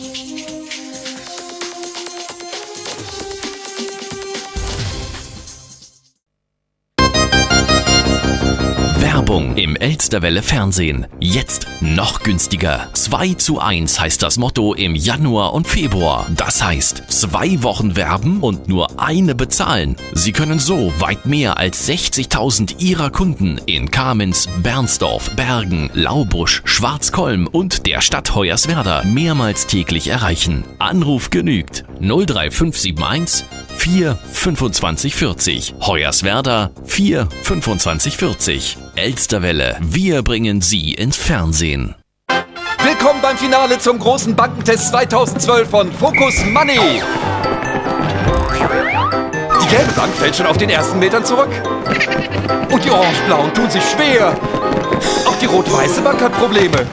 Thank you. Werbung im Elsterwelle Fernsehen. Jetzt noch günstiger. 2 zu 1 heißt das Motto im Januar und Februar. Das heißt, zwei Wochen werben und nur eine bezahlen. Sie können so weit mehr als 60.000 Ihrer Kunden in Kamenz, Bernsdorf, Bergen, Laubusch, Schwarzkolm und der Stadt Hoyerswerda mehrmals täglich erreichen. Anruf genügt 03571 4 25 40. Hoyerswerda 4 25 40. Elsterwelle, wir bringen Sie ins Fernsehen. Willkommen beim Finale zum großen Bankentest 2012 von Focus Money. Die gelbe Bank fällt schon auf den ersten Metern zurück. Und die orange-blauen tun sich schwer. Auch die rot-weiße Bank hat Probleme.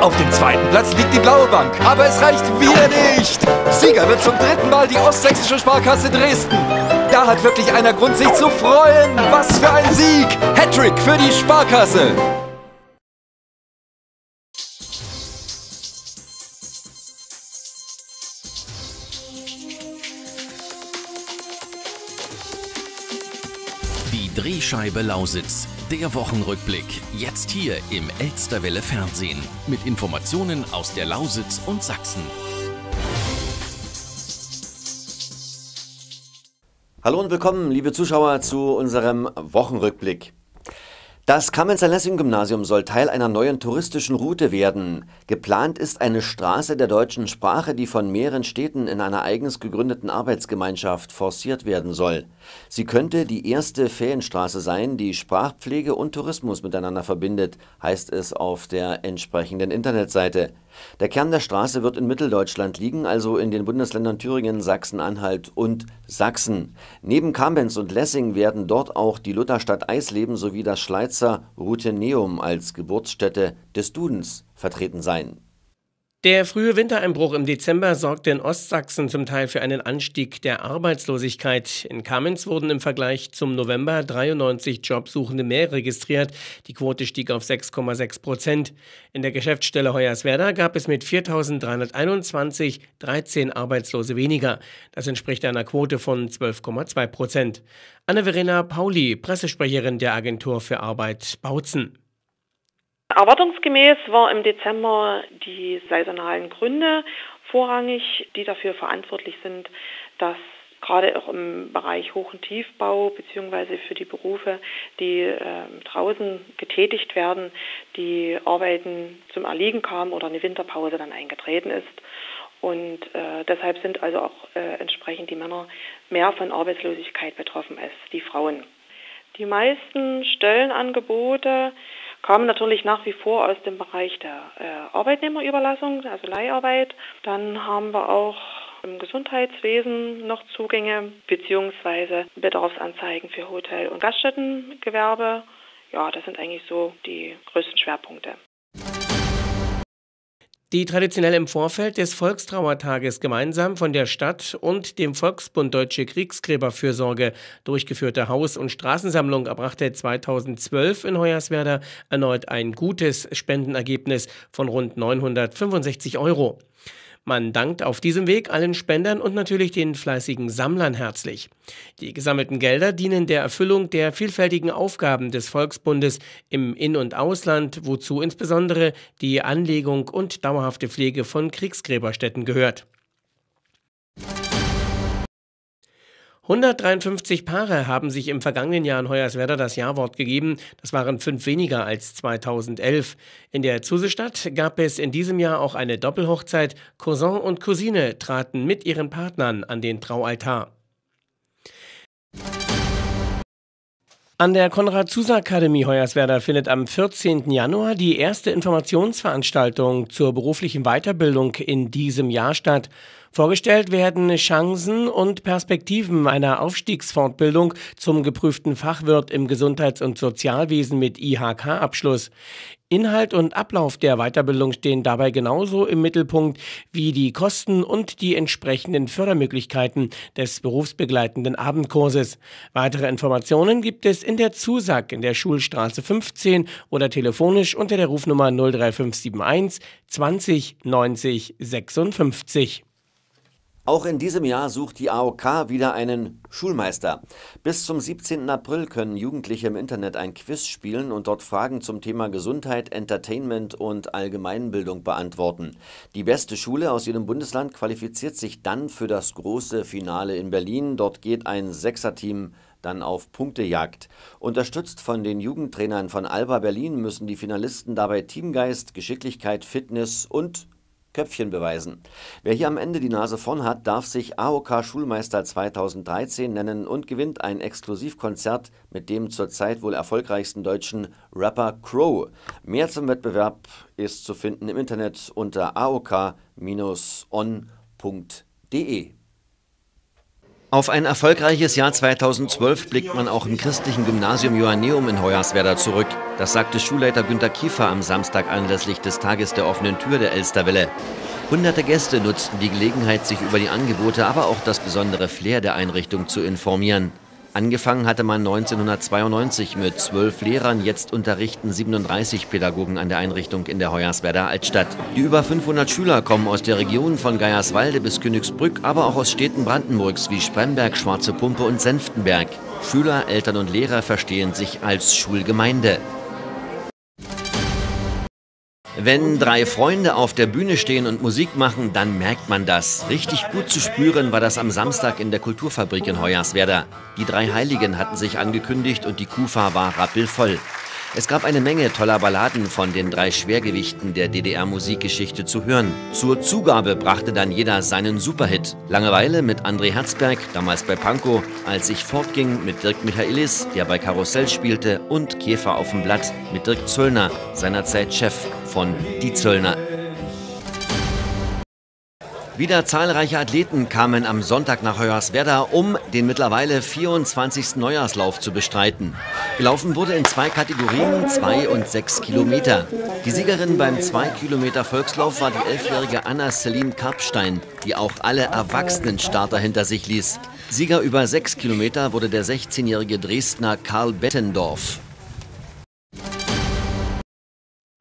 Auf dem zweiten Platz liegt die blaue Bank, aber es reicht wieder nicht. Sieger wird zum dritten Mal die Ostsächsische Sparkasse Dresden. Da hat wirklich einer Grund, sich zu freuen. Was für ein Sieg! Hattrick für die Sparkasse. Die Drehscheibe Lausitz. Der Wochenrückblick. Jetzt hier im Elsterwelle Fernsehen. Mit Informationen aus der Lausitz und Sachsen. Hallo und willkommen, liebe Zuschauer, zu unserem Wochenrückblick. Das Kamenzer-Lessing-Gymnasium soll Teil einer neuen touristischen Route werden. Geplant ist eine Straße der deutschen Sprache, die von mehreren Städten in einer eigens gegründeten Arbeitsgemeinschaft forciert werden soll. Sie könnte die erste Ferienstraße sein, die Sprachpflege und Tourismus miteinander verbindet, heißt es auf der entsprechenden Internetseite. Der Kern der Straße wird in Mitteldeutschland liegen, also in den Bundesländern Thüringen, Sachsen-Anhalt und Sachsen. Neben Kamenz und Lessing werden dort auch die Lutherstadt Eisleben sowie das Schleizer Rutheneum als Geburtsstätte des Dudens vertreten sein. Der frühe Wintereinbruch im Dezember sorgte in Ostsachsen zum Teil für einen Anstieg der Arbeitslosigkeit. In Kamenz wurden im Vergleich zum November 93 Jobsuchende mehr registriert. Die Quote stieg auf 6,6 Prozent. In der Geschäftsstelle Hoyerswerda gab es mit 4.321 13 Arbeitslose weniger. Das entspricht einer Quote von 12,2 Prozent. Anne-Verena Pauli, Pressesprecherin der Agentur für Arbeit Bautzen. Erwartungsgemäß war im Dezember die saisonalen Gründe vorrangig, die dafür verantwortlich sind, dass gerade auch im Bereich Hoch- und Tiefbau beziehungsweise für die Berufe, die äh, draußen getätigt werden, die Arbeiten zum Erliegen kamen oder eine Winterpause dann eingetreten ist. Und äh, deshalb sind also auch äh, entsprechend die Männer mehr von Arbeitslosigkeit betroffen als die Frauen. Die meisten Stellenangebote kamen natürlich nach wie vor aus dem Bereich der äh, Arbeitnehmerüberlassung, also Leiharbeit. Dann haben wir auch im Gesundheitswesen noch Zugänge beziehungsweise Bedarfsanzeigen für Hotel- und Gaststättengewerbe. Ja, das sind eigentlich so die größten Schwerpunkte die traditionell im Vorfeld des Volkstrauertages gemeinsam von der Stadt und dem Volksbund Deutsche Kriegsgräberfürsorge durchgeführte Haus- und Straßensammlung erbrachte 2012 in Hoyerswerda erneut ein gutes Spendenergebnis von rund 965 Euro. Man dankt auf diesem Weg allen Spendern und natürlich den fleißigen Sammlern herzlich. Die gesammelten Gelder dienen der Erfüllung der vielfältigen Aufgaben des Volksbundes im In- und Ausland, wozu insbesondere die Anlegung und dauerhafte Pflege von Kriegsgräberstätten gehört. 153 Paare haben sich im vergangenen Jahr in Hoyerswerda das Jawort gegeben. Das waren fünf weniger als 2011. In der Zusestadt gab es in diesem Jahr auch eine Doppelhochzeit. Cousin und Cousine traten mit ihren Partnern an den Traualtar. An der Konrad-Zuse-Akademie Hoyerswerda findet am 14. Januar die erste Informationsveranstaltung zur beruflichen Weiterbildung in diesem Jahr statt. Vorgestellt werden Chancen und Perspektiven einer Aufstiegsfortbildung zum geprüften Fachwirt im Gesundheits- und Sozialwesen mit IHK-Abschluss. Inhalt und Ablauf der Weiterbildung stehen dabei genauso im Mittelpunkt wie die Kosten und die entsprechenden Fördermöglichkeiten des berufsbegleitenden Abendkurses. Weitere Informationen gibt es in der Zusag in der Schulstraße 15 oder telefonisch unter der Rufnummer 03571 20 90 56. Auch in diesem Jahr sucht die AOK wieder einen Schulmeister. Bis zum 17. April können Jugendliche im Internet ein Quiz spielen und dort Fragen zum Thema Gesundheit, Entertainment und Allgemeinbildung beantworten. Die beste Schule aus jedem Bundesland qualifiziert sich dann für das große Finale in Berlin. Dort geht ein Sechserteam dann auf Punktejagd. Unterstützt von den Jugendtrainern von Alba Berlin müssen die Finalisten dabei Teamgeist, Geschicklichkeit, Fitness und Köpfchen beweisen. Wer hier am Ende die Nase vorn hat, darf sich AOK Schulmeister 2013 nennen und gewinnt ein Exklusivkonzert mit dem zurzeit wohl erfolgreichsten deutschen Rapper Crow. Mehr zum Wettbewerb ist zu finden im Internet unter aok-on.de. Auf ein erfolgreiches Jahr 2012 blickt man auch im christlichen Gymnasium Johanneum in Hoyerswerda zurück. Das sagte Schulleiter Günter Kiefer am Samstag anlässlich des Tages der offenen Tür der Elsterwelle. Hunderte Gäste nutzten die Gelegenheit, sich über die Angebote, aber auch das besondere Flair der Einrichtung zu informieren. Angefangen hatte man 1992 mit zwölf Lehrern, jetzt unterrichten 37 Pädagogen an der Einrichtung in der Hoyerswerda Altstadt. Die über 500 Schüler kommen aus der Region von Geierswalde bis Königsbrück, aber auch aus Städten Brandenburgs wie Spremberg, Schwarze Pumpe und Senftenberg. Schüler, Eltern und Lehrer verstehen sich als Schulgemeinde. Wenn drei Freunde auf der Bühne stehen und Musik machen, dann merkt man das. Richtig gut zu spüren war das am Samstag in der Kulturfabrik in Hoyerswerda. Die drei Heiligen hatten sich angekündigt und die Kufa war rappelvoll. Es gab eine Menge toller Balladen von den drei Schwergewichten der DDR-Musikgeschichte zu hören. Zur Zugabe brachte dann jeder seinen Superhit. Langeweile mit André Herzberg, damals bei Pankow, als ich fortging mit Dirk Michaelis, der bei Karussell spielte, und Käfer auf dem Blatt mit Dirk Zöllner, seinerzeit Chef von Die Zöllner. Wieder zahlreiche Athleten kamen am Sonntag nach Hoyerswerda, um den mittlerweile 24. Neujahrslauf zu bestreiten. Gelaufen wurde in zwei Kategorien, zwei und sechs Kilometer. Die Siegerin beim 2 Kilometer Volkslauf war die elfjährige Anna Celine Karpstein, die auch alle erwachsenen Starter hinter sich ließ. Sieger über sechs Kilometer wurde der 16-jährige Dresdner Karl Bettendorf.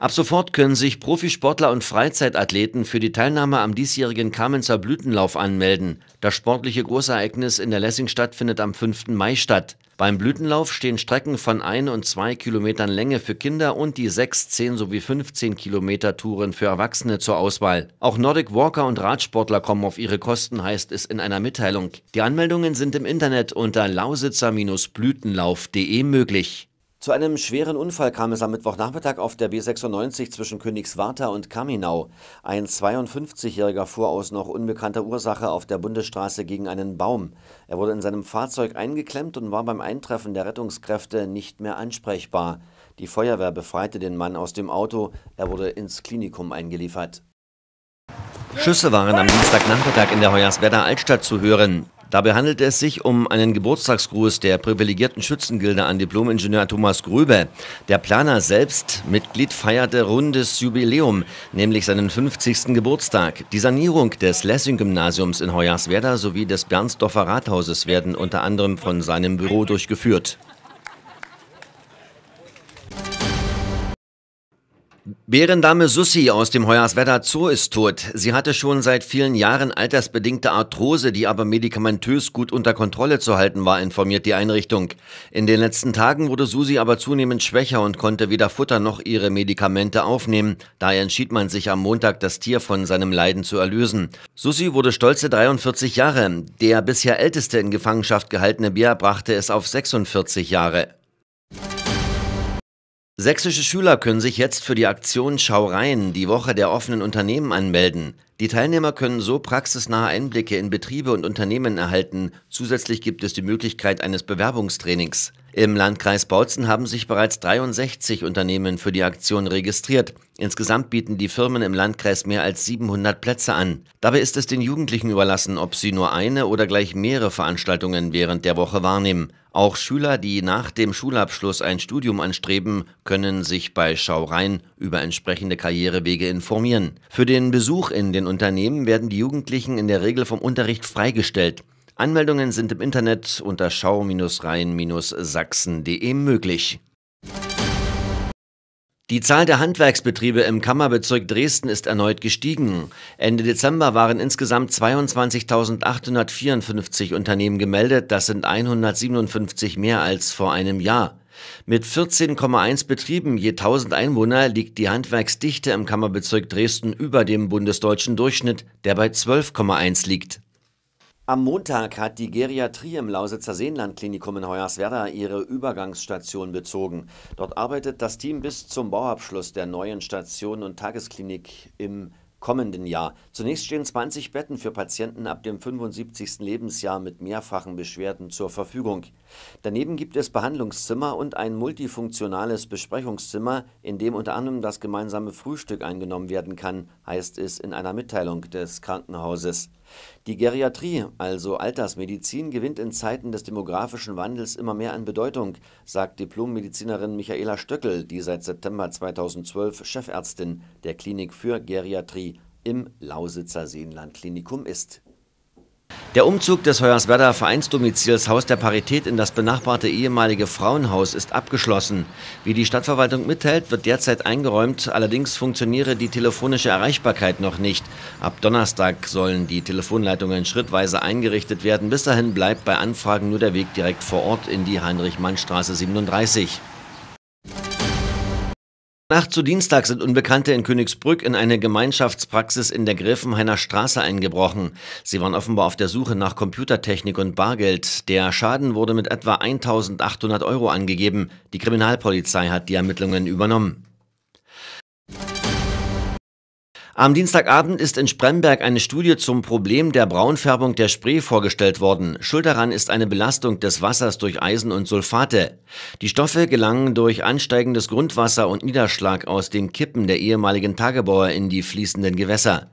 Ab sofort können sich Profisportler und Freizeitathleten für die Teilnahme am diesjährigen Kamenzer Blütenlauf anmelden. Das sportliche Großereignis in der Lessingstadt findet am 5. Mai statt. Beim Blütenlauf stehen Strecken von 1 und 2 Kilometern Länge für Kinder und die 6, 10 sowie 15 Kilometer Touren für Erwachsene zur Auswahl. Auch Nordic Walker und Radsportler kommen auf ihre Kosten, heißt es in einer Mitteilung. Die Anmeldungen sind im Internet unter lausitzer-blütenlauf.de möglich. Zu einem schweren Unfall kam es am Mittwochnachmittag auf der B96 zwischen Königswarta und Kaminau. Ein 52-Jähriger fuhr aus noch unbekannter Ursache auf der Bundesstraße gegen einen Baum. Er wurde in seinem Fahrzeug eingeklemmt und war beim Eintreffen der Rettungskräfte nicht mehr ansprechbar. Die Feuerwehr befreite den Mann aus dem Auto. Er wurde ins Klinikum eingeliefert. Schüsse waren am Dienstagnachmittag in der Hoyerswerda Altstadt zu hören. Dabei handelte es sich um einen Geburtstagsgruß der privilegierten Schützengilde an Diplomingenieur Thomas Gröbe. Der Planer selbst, Mitglied, feierte rundes Jubiläum, nämlich seinen 50. Geburtstag. Die Sanierung des Lessing-Gymnasiums in Hoyerswerda sowie des Bernsdorfer Rathauses werden unter anderem von seinem Büro durchgeführt. Bärendame Sussi aus dem Hoyerswerda Zoo ist tot. Sie hatte schon seit vielen Jahren altersbedingte Arthrose, die aber medikamentös gut unter Kontrolle zu halten war, informiert die Einrichtung. In den letzten Tagen wurde Susi aber zunehmend schwächer und konnte weder Futter noch ihre Medikamente aufnehmen. Daher entschied man sich am Montag, das Tier von seinem Leiden zu erlösen. Susi wurde stolze 43 Jahre. Der bisher älteste in Gefangenschaft gehaltene Bär brachte es auf 46 Jahre. Sächsische Schüler können sich jetzt für die Aktion Schaureien, die Woche der offenen Unternehmen, anmelden. Die Teilnehmer können so praxisnahe Einblicke in Betriebe und Unternehmen erhalten. Zusätzlich gibt es die Möglichkeit eines Bewerbungstrainings. Im Landkreis Bautzen haben sich bereits 63 Unternehmen für die Aktion registriert. Insgesamt bieten die Firmen im Landkreis mehr als 700 Plätze an. Dabei ist es den Jugendlichen überlassen, ob sie nur eine oder gleich mehrere Veranstaltungen während der Woche wahrnehmen. Auch Schüler, die nach dem Schulabschluss ein Studium anstreben, können sich bei Schaurein über entsprechende Karrierewege informieren. Für den Besuch in den Unternehmen werden die Jugendlichen in der Regel vom Unterricht freigestellt. Anmeldungen sind im Internet unter schau-rhein-sachsen.de möglich. Die Zahl der Handwerksbetriebe im Kammerbezirk Dresden ist erneut gestiegen. Ende Dezember waren insgesamt 22.854 Unternehmen gemeldet, das sind 157 mehr als vor einem Jahr. Mit 14,1 Betrieben je 1000 Einwohner liegt die Handwerksdichte im Kammerbezirk Dresden über dem bundesdeutschen Durchschnitt, der bei 12,1 liegt. Am Montag hat die Geriatrie im Lausitzer Seenlandklinikum in Hoyerswerda ihre Übergangsstation bezogen. Dort arbeitet das Team bis zum Bauabschluss der neuen Station und Tagesklinik im kommenden Jahr. Zunächst stehen 20 Betten für Patienten ab dem 75. Lebensjahr mit mehrfachen Beschwerden zur Verfügung. Daneben gibt es Behandlungszimmer und ein multifunktionales Besprechungszimmer, in dem unter anderem das gemeinsame Frühstück eingenommen werden kann, heißt es in einer Mitteilung des Krankenhauses. Die Geriatrie, also Altersmedizin, gewinnt in Zeiten des demografischen Wandels immer mehr an Bedeutung, sagt Diplommedizinerin Michaela Stöckel, die seit September 2012 Chefärztin der Klinik für Geriatrie im Lausitzer Seenlandklinikum ist der Umzug des Hoyerswerda Vereinsdomizils Haus der Parität in das benachbarte ehemalige Frauenhaus ist abgeschlossen. Wie die Stadtverwaltung mitteilt, wird derzeit eingeräumt, allerdings funktioniere die telefonische Erreichbarkeit noch nicht. Ab Donnerstag sollen die Telefonleitungen schrittweise eingerichtet werden. Bis dahin bleibt bei Anfragen nur der Weg direkt vor Ort in die Heinrich-Mann-Straße 37. Nacht zu Dienstag sind Unbekannte in Königsbrück in eine Gemeinschaftspraxis in der Griffenhainer Straße eingebrochen. Sie waren offenbar auf der Suche nach Computertechnik und Bargeld. Der Schaden wurde mit etwa 1800 Euro angegeben. Die Kriminalpolizei hat die Ermittlungen übernommen. Am Dienstagabend ist in Spremberg eine Studie zum Problem der Braunfärbung der Spree vorgestellt worden. Schuld daran ist eine Belastung des Wassers durch Eisen und Sulfate. Die Stoffe gelangen durch ansteigendes Grundwasser und Niederschlag aus den Kippen der ehemaligen Tagebauer in die fließenden Gewässer.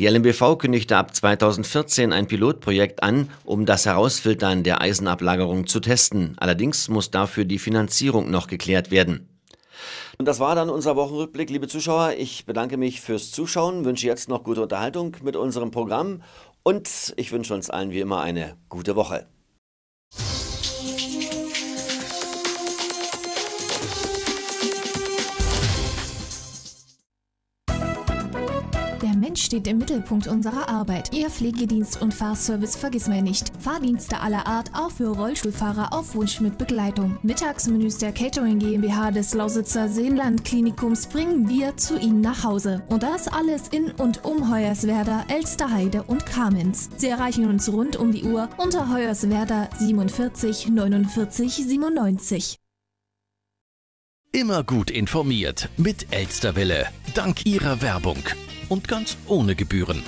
Die LMBV kündigte ab 2014 ein Pilotprojekt an, um das Herausfiltern der Eisenablagerung zu testen. Allerdings muss dafür die Finanzierung noch geklärt werden. Und das war dann unser Wochenrückblick, liebe Zuschauer. Ich bedanke mich fürs Zuschauen, wünsche jetzt noch gute Unterhaltung mit unserem Programm und ich wünsche uns allen wie immer eine gute Woche. Steht im Mittelpunkt unserer Arbeit. Ihr Pflegedienst und Fahrservice vergissen wir nicht. Fahrdienste aller Art, auch für Rollstuhlfahrer auf Wunsch mit Begleitung. Mittagsmenüs der Catering GmbH des Lausitzer Seenland Klinikums bringen wir zu Ihnen nach Hause. Und das alles in und um Hoyerswerda, Elsterheide und Kamenz. Sie erreichen uns rund um die Uhr unter Hoyerswerda 47 49 97. Immer gut informiert mit Elsterwelle. Dank Ihrer Werbung und ganz ohne Gebühren.